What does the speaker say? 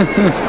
Hmm.